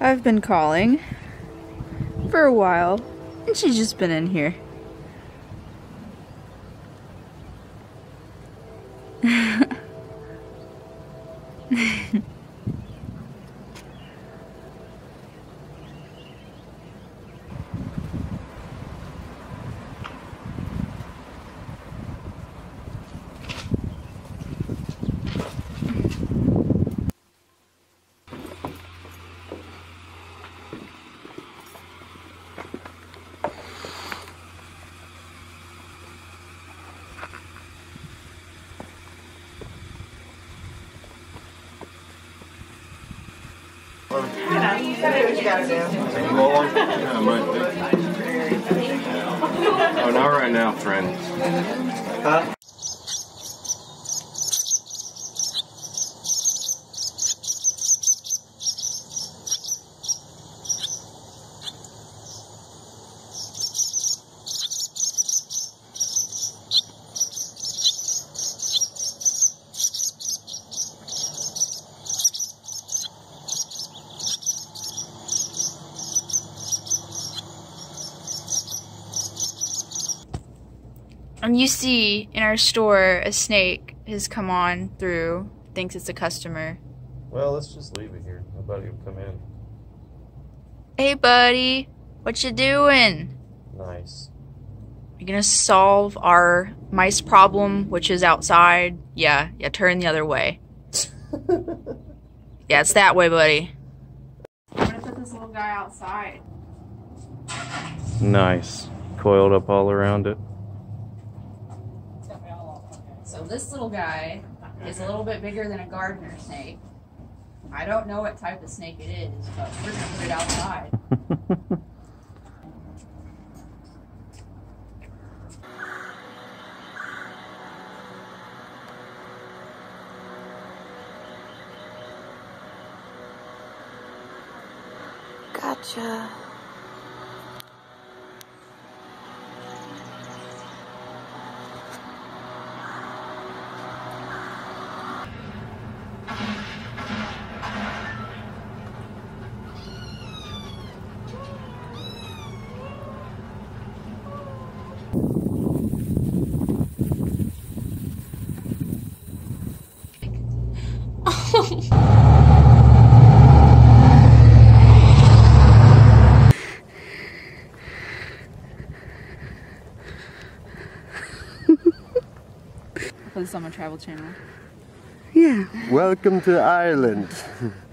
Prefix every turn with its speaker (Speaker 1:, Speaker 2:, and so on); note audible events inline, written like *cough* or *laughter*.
Speaker 1: I've been calling for a while, and she's just been in here. *laughs*
Speaker 2: Oh, not right now, friend.
Speaker 1: And you see in our store a snake has come on through, thinks it's a customer.
Speaker 2: Well, let's just leave it here. Nobody will come in.
Speaker 1: Hey, buddy, what you doing?
Speaker 2: Nice.
Speaker 1: You gonna solve our mice problem, which is outside? Yeah, yeah, turn the other way. *laughs* Yeah, it's that way, buddy. I'm gonna put this little guy outside.
Speaker 2: Nice. Coiled up all around it.
Speaker 1: This little guy is a mm-hmm. little bit bigger than a gardener snake. I don't know what type of snake it is, but we're gonna put it outside.
Speaker 3: Gotcha.
Speaker 1: Put this on my travel channel.
Speaker 3: Yeah.
Speaker 4: Welcome to Ireland. *laughs*